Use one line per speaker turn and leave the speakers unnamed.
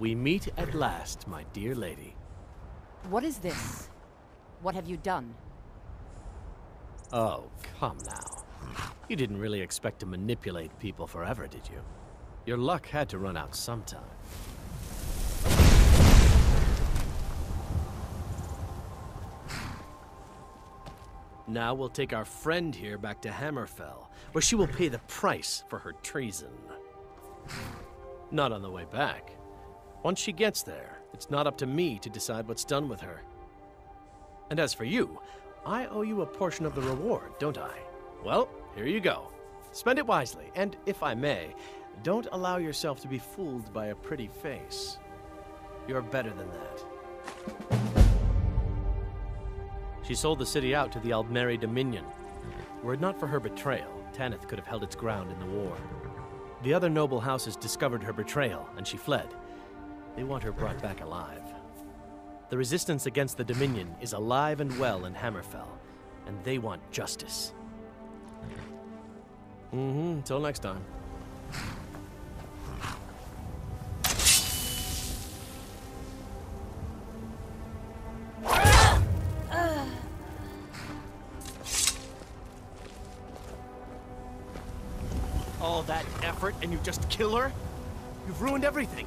We meet at last, my dear lady.
What is this? What have you done?
Oh, come now. You didn't really expect to manipulate people forever, did you? Your luck had to run out sometime. Now we'll take our friend here back to Hammerfell, where she will pay the price for her treason. Not on the way back. Once she gets there, it's not up to me to decide what's done with her. And as for you, I owe you a portion of the reward, don't I? Well, here you go. Spend it wisely, and if I may, don't allow yourself to be fooled by a pretty face. You're better than that. She sold the city out to the Aldmeri Dominion. Were it not for her betrayal, Taneth could have held its ground in the war. The other noble houses discovered her betrayal, and she fled. They want her brought back alive. The resistance against the Dominion is alive and well in Hammerfell, and they want justice. Mm-hmm. Until next time. All that effort and you just kill her? You've ruined everything.